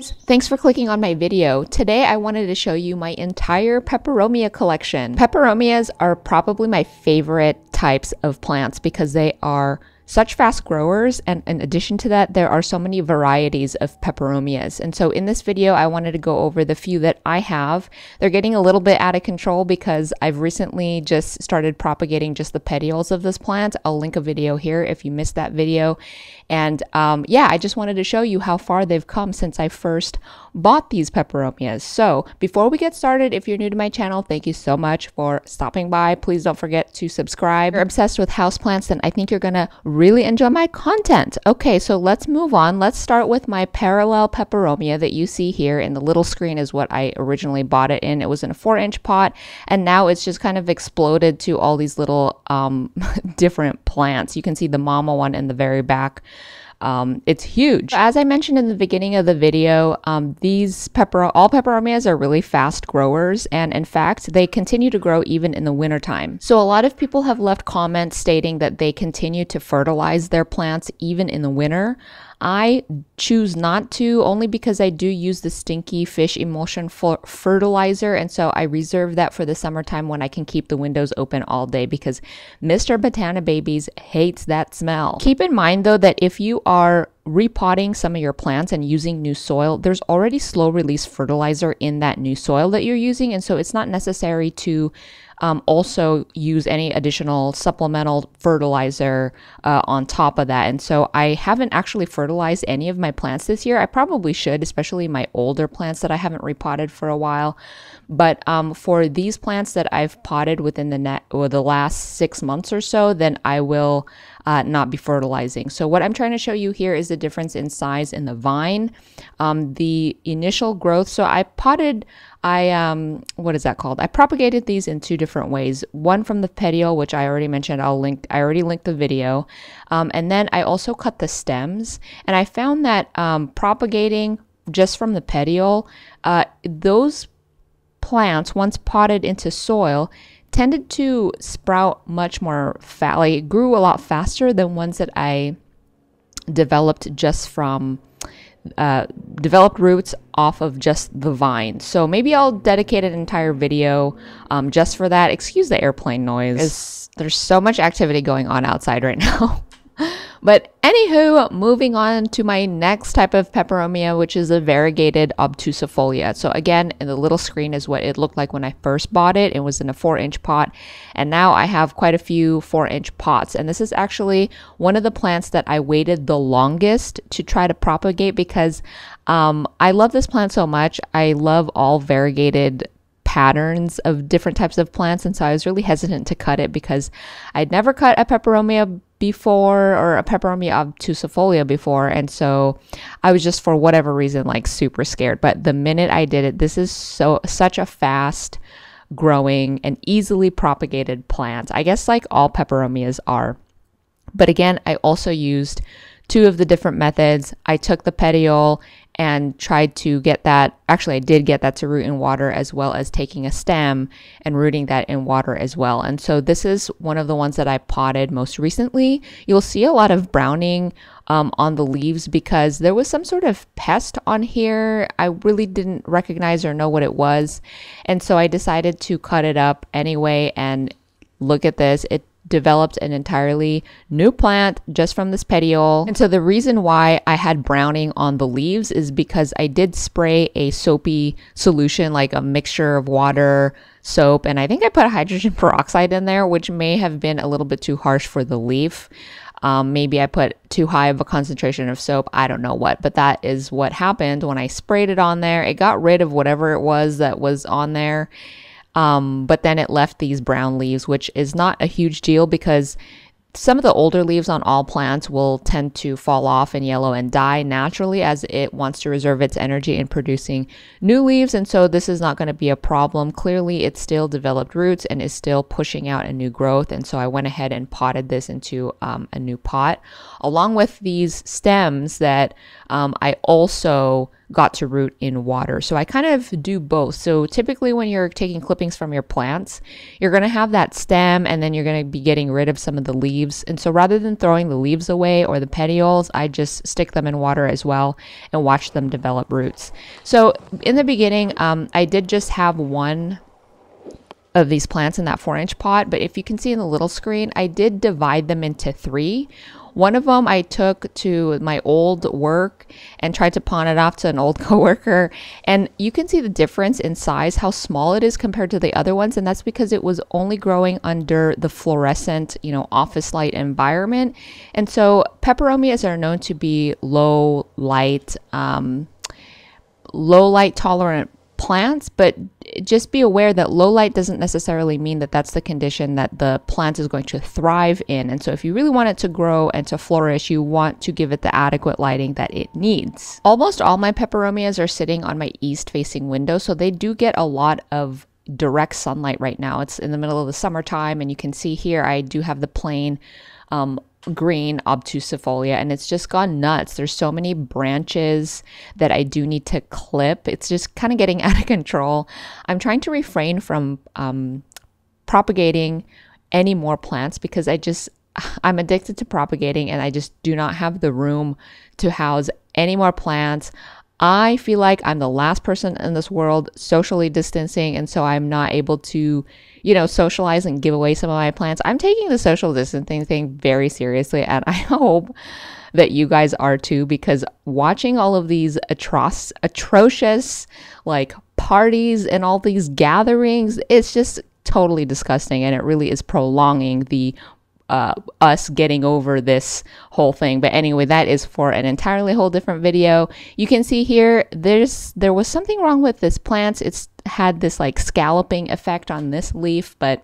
Thanks for clicking on my video. Today I wanted to show you my entire peperomia collection. Peperomias are probably my favorite types of plants because they are such fast growers and in addition to that there are so many varieties of peperomias. And so in this video I wanted to go over the few that I have. They're getting a little bit out of control because I've recently just started propagating just the petioles of this plant. I'll link a video here if you missed that video. And um, yeah I just wanted to show you how far they've come since I first bought these peperomias. So before we get started if you're new to my channel thank you so much for stopping by. Please don't forget to subscribe. If you're obsessed with houseplants then I think you're gonna really enjoy my content. Okay, so let's move on. Let's start with my parallel peperomia that you see here in the little screen is what I originally bought it in. It was in a four inch pot and now it's just kind of exploded to all these little um, different plants. You can see the mama one in the very back. Um, it's huge. As I mentioned in the beginning of the video, um, these pepper all peperomias are really fast growers, and in fact, they continue to grow even in the wintertime. So a lot of people have left comments stating that they continue to fertilize their plants even in the winter. I choose not to only because I do use the stinky fish emulsion for fertilizer and so I reserve that for the summertime when I can keep the windows open all day because Mr. Botanibabies hates that smell. Keep in mind though that if you are repotting some of your plants and using new soil, there's already slow release fertilizer in that new soil that you're using and so it's not necessary to um, also use any additional supplemental fertilizer uh, on top of that. And so I haven't actually fertilized any of my plants this year. I probably should, especially my older plants that I haven't repotted for a while. But um, for these plants that I've potted within the net or the last six months or so, then I will uh, not be fertilizing. So what I'm trying to show you here is the difference in size in the vine. Um, the initial growth. So I potted I um what is that called? I propagated these in two different ways. One from the petiole, which I already mentioned. I'll link. I already linked the video, um, and then I also cut the stems. And I found that um, propagating just from the petiole, uh, those plants once potted into soil tended to sprout much more fast. Like grew a lot faster than ones that I developed just from uh, developed roots off of just the vine. So maybe I'll dedicate an entire video um, just for that. Excuse the airplane noise. There's so much activity going on outside right now. But anywho, moving on to my next type of peperomia, which is a variegated obtusifolia. So again, in the little screen is what it looked like when I first bought it. It was in a four inch pot. And now I have quite a few four inch pots. And this is actually one of the plants that I waited the longest to try to propagate because um, I love this plant so much. I love all variegated patterns of different types of plants and so I was really hesitant to cut it because I'd never cut a peperomia before or a peperomia obtusifolia before and so I was just for whatever reason like super scared. But the minute I did it this is so such a fast growing and easily propagated plant. I guess like all peperomias are. But again I also used two of the different methods. I took the petiole and tried to get that. Actually, I did get that to root in water as well as taking a stem and rooting that in water as well. And so this is one of the ones that I potted most recently. You'll see a lot of browning um, on the leaves because there was some sort of pest on here. I really didn't recognize or know what it was. And so I decided to cut it up anyway and look at this. It developed an entirely new plant just from this petiole. And so the reason why I had browning on the leaves is because I did spray a soapy solution, like a mixture of water, soap, and I think I put hydrogen peroxide in there, which may have been a little bit too harsh for the leaf. Um, maybe I put too high of a concentration of soap. I don't know what, but that is what happened when I sprayed it on there. It got rid of whatever it was that was on there um, but then it left these brown leaves, which is not a huge deal because some of the older leaves on all plants will tend to fall off and yellow and die naturally as it wants to reserve its energy in producing new leaves. And so this is not going to be a problem. Clearly, it's still developed roots and is still pushing out a new growth. And so I went ahead and potted this into um, a new pot along with these stems that um, I also got to root in water. So I kind of do both. So typically when you're taking clippings from your plants, you're going to have that stem and then you're going to be getting rid of some of the leaves. And so rather than throwing the leaves away or the petioles, I just stick them in water as well and watch them develop roots. So in the beginning, um, I did just have one of these plants in that four inch pot, but if you can see in the little screen, I did divide them into three. One of them I took to my old work and tried to pawn it off to an old coworker. And you can see the difference in size, how small it is compared to the other ones. And that's because it was only growing under the fluorescent, you know, office light environment. And so peperomias are known to be low light, um, low light tolerant plants, but just be aware that low light doesn't necessarily mean that that's the condition that the plant is going to thrive in. And so if you really want it to grow and to flourish, you want to give it the adequate lighting that it needs. Almost all my peperomias are sitting on my east facing window, so they do get a lot of direct sunlight right now. It's in the middle of the summertime and you can see here I do have the plain um, green obtusifolia and it's just gone nuts. There's so many branches that I do need to clip. It's just kind of getting out of control. I'm trying to refrain from um, propagating any more plants because I just I'm addicted to propagating and I just do not have the room to house any more plants. I feel like I'm the last person in this world socially distancing, and so I'm not able to, you know, socialize and give away some of my plants. I'm taking the social distancing thing very seriously, and I hope that you guys are too, because watching all of these atroc- atrocious like parties and all these gatherings, it's just totally disgusting and it really is prolonging the uh, us getting over this whole thing. But anyway, that is for an entirely whole different video. You can see here, there's there was something wrong with this plant. It's had this like scalloping effect on this leaf, but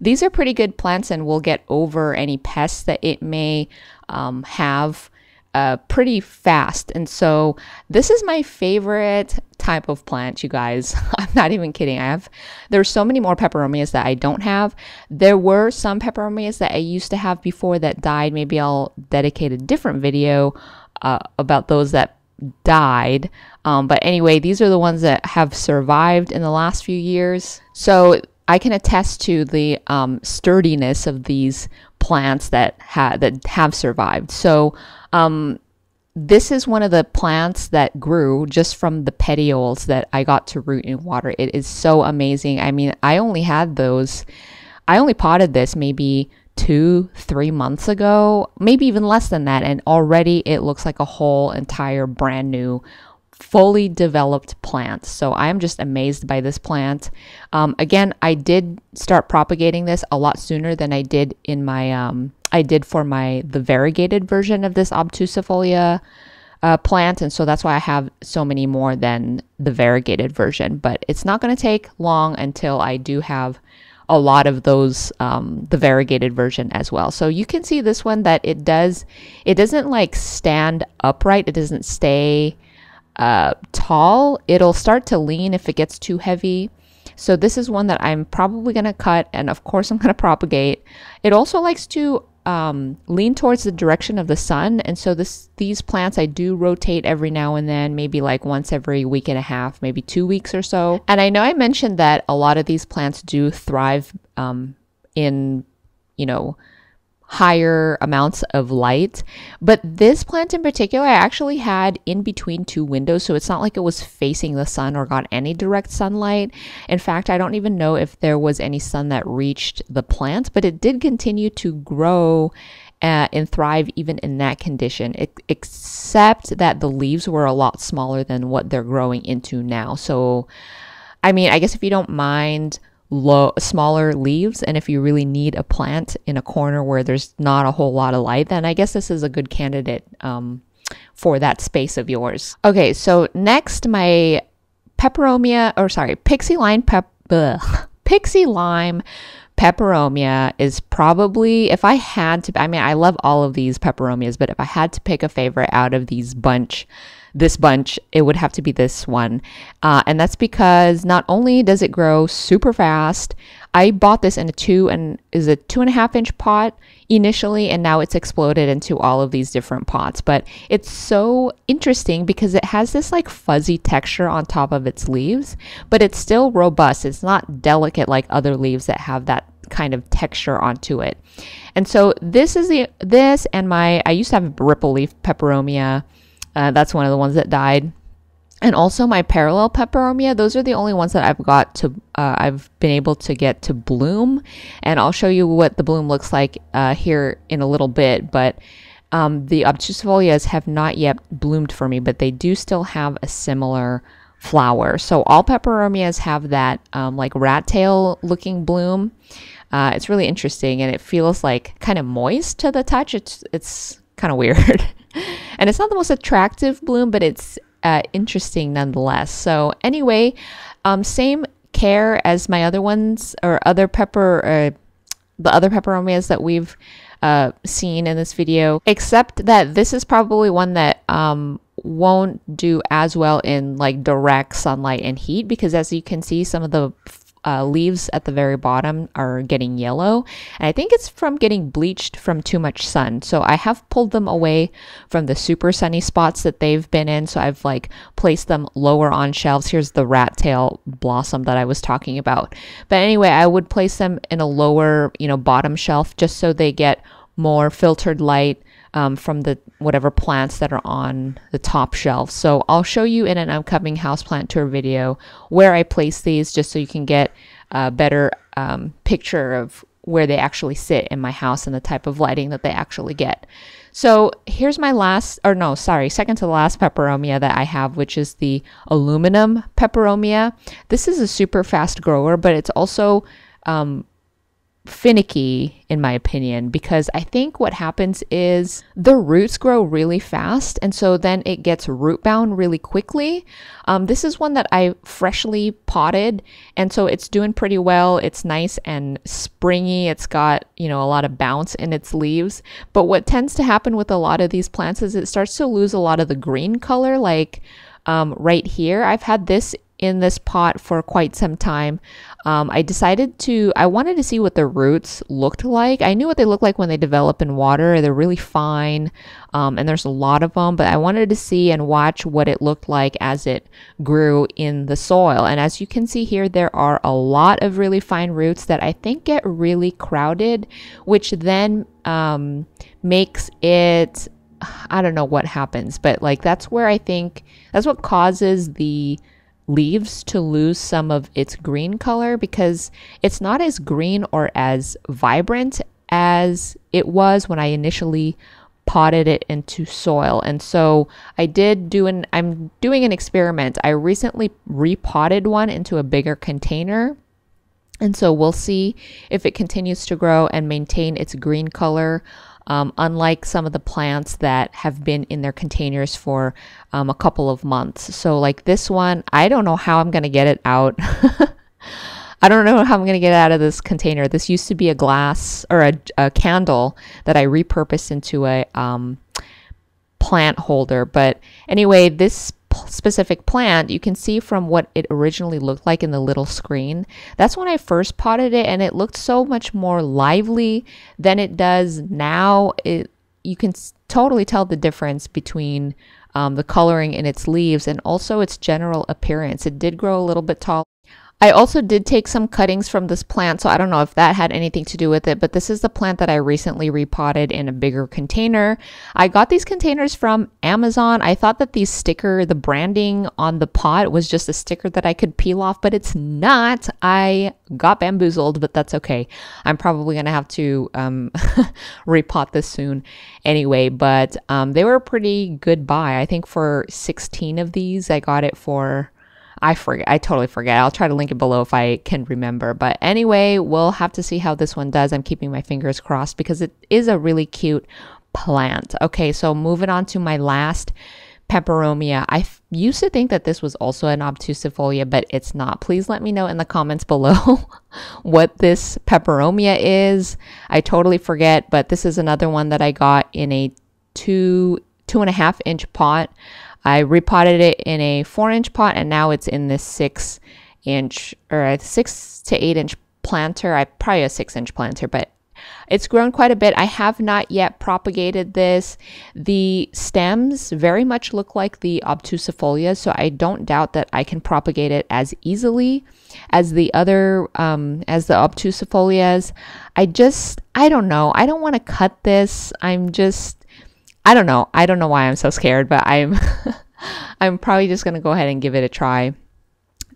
these are pretty good plants and will get over any pests that it may um, have uh, pretty fast. And so this is my favorite type of plant, you guys. I'm not even kidding. I have, there's so many more peperomias that I don't have. There were some peperomias that I used to have before that died. Maybe I'll dedicate a different video uh, about those that died. Um, but anyway, these are the ones that have survived in the last few years. So I can attest to the um, sturdiness of these plants that ha- that have survived. So um, this is one of the plants that grew just from the petioles that I got to root in water. It is so amazing. I mean, I only had those, I only potted this maybe two, three months ago, maybe even less than that. And already it looks like a whole entire brand new fully developed plant. So I'm just amazed by this plant. Um, again, I did start propagating this a lot sooner than I did in my um, I did for my the variegated version of this obtusifolia uh, plant, and so that's why I have so many more than the variegated version. But it's not going to take long until I do have a lot of those um, the variegated version as well. So you can see this one that it does it doesn't like stand upright. It doesn't stay uh, tall. It'll start to lean if it gets too heavy. So this is one that I'm probably going to cut and of course I'm going to propagate. It also likes to um, lean towards the direction of the sun. And so this these plants I do rotate every now and then, maybe like once every week and a half, maybe two weeks or so. And I know I mentioned that a lot of these plants do thrive um, in, you know, higher amounts of light. But this plant in particular, I actually had in between two windows, so it's not like it was facing the sun or got any direct sunlight. In fact, I don't even know if there was any sun that reached the plant, but it did continue to grow uh, and thrive even in that condition, it, except that the leaves were a lot smaller than what they're growing into now. So, I mean, I guess if you don't mind low smaller leaves. And if you really need a plant in a corner where there's not a whole lot of light then i guess this is a good candidate um, for that space of yours. Okay so next my peperomia or sorry pixie lime pep pixie lime peperomia is probably if i had to i mean i love all of these peperomias but if i had to pick a favorite out of these bunch this bunch, it would have to be this one. Uh, and that's because not only does it grow super fast, I bought this in a two and is a two and a half inch pot initially, and now it's exploded into all of these different pots. But it's so interesting because it has this like fuzzy texture on top of its leaves, but it's still robust. It's not delicate like other leaves that have that kind of texture onto it. And so this is the this and my I used to have a ripple leaf peperomia. Uh, that's one of the ones that died. And also my parallel peperomia those are the only ones that i've got to uh, i've been able to get to bloom. And i'll show you what the bloom looks like uh, here in a little bit but um, the obtusifolias have not yet bloomed for me but they do still have a similar flower. So all peperomias have that um, like rat tail looking bloom. Uh, it's really interesting and it feels like kind of moist to the touch. It's it's kind of weird and it's not the most attractive bloom but it's uh, interesting nonetheless. So anyway, um, same care as my other ones or other pepper, uh, the other peperomias that we've uh, seen in this video, except that this is probably one that um, won't do as well in like direct sunlight and heat because as you can see, some of the uh, leaves at the very bottom are getting yellow. And I think it's from getting bleached from too much sun. So I have pulled them away from the super sunny spots that they've been in. So I've like placed them lower on shelves. Here's the rat tail blossom that I was talking about. But anyway, I would place them in a lower, you know, bottom shelf just so they get more filtered light um, from the whatever plants that are on the top shelf. So I'll show you in an upcoming houseplant tour video where I place these just so you can get a better um, picture of where they actually sit in my house and the type of lighting that they actually get. So here's my last, or no, sorry, second to the last peperomia that I have, which is the aluminum peperomia. This is a super fast grower, but it's also um, finicky in my opinion because I think what happens is the roots grow really fast and so then it gets root bound really quickly. Um, this is one that I freshly potted and so it's doing pretty well. It's nice and springy. It's got, you know, a lot of bounce in its leaves. But what tends to happen with a lot of these plants is it starts to lose a lot of the green color like um, right here. I've had this in this pot for quite some time. Um, I decided to, I wanted to see what the roots looked like. I knew what they look like when they develop in water. They're really fine um, and there's a lot of them, but I wanted to see and watch what it looked like as it grew in the soil. And as you can see here, there are a lot of really fine roots that I think get really crowded, which then um, makes it I don't know what happens, but like that's where I think that's what causes the leaves to lose some of its green color because it's not as green or as vibrant as it was when I initially potted it into soil. And so I did do an I'm doing an experiment. I recently repotted one into a bigger container. And so we'll see if it continues to grow and maintain its green color um, unlike some of the plants that have been in their containers for um, a couple of months. So, like this one, I don't know how I'm going to get it out. I don't know how I'm going to get it out of this container. This used to be a glass or a, a candle that I repurposed into a um, plant holder. But anyway, this specific plant, you can see from what it originally looked like in the little screen. That's when I first potted it and it looked so much more lively than it does now. It you can totally tell the difference between um, the coloring in its leaves and also its general appearance. It did grow a little bit tall. I also did take some cuttings from this plant, so I don't know if that had anything to do with it, but this is the plant that I recently repotted in a bigger container. I got these containers from Amazon. I thought that these sticker, the branding on the pot was just a sticker that I could peel off, but it's not. I got bamboozled, but that's okay. I'm probably going to have to um, repot this soon anyway, but um, they were a pretty good buy. I think for 16 of these, I got it for I forget. I totally forget. I'll try to link it below if I can remember. But anyway, we'll have to see how this one does. I'm keeping my fingers crossed because it is a really cute plant. Okay, so moving on to my last peperomia. I used to think that this was also an obtusifolia, but it's not. Please let me know in the comments below what this peperomia is. I totally forget, but this is another one that I got in a two two and a half inch pot. I repotted it in a four inch pot and now it's in this six inch or a six to eight inch planter. I probably a six inch planter, but it's grown quite a bit. I have not yet propagated this. The stems very much look like the obtusifolia, so I don't doubt that I can propagate it as easily as the other, um, as the obtusifolias. I just, I don't know. I don't want to cut this. I'm just, I don't know. I don't know why I'm so scared, but I'm, I'm probably just going to go ahead and give it a try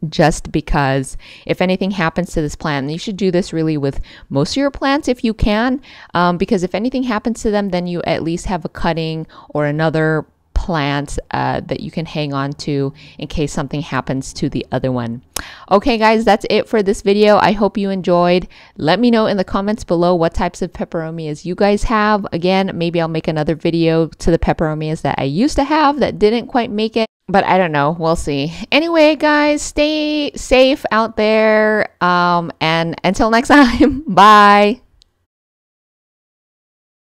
just because if anything happens to this plant, you should do this really with most of your plants if you can, um, because if anything happens to them, then you at least have a cutting or another plant uh, that you can hang on to in case something happens to the other one. Okay guys, that's it for this video. I hope you enjoyed. Let me know in the comments below what types of peperomias you guys have. Again, maybe I'll make another video to the peperomias that I used to have that didn't quite make it but I don't know. We'll see. Anyway, guys, stay safe out there. Um, and until next time, bye.